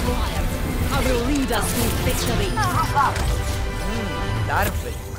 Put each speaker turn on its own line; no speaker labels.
double. I will lead us to victory.
Mm, perfect.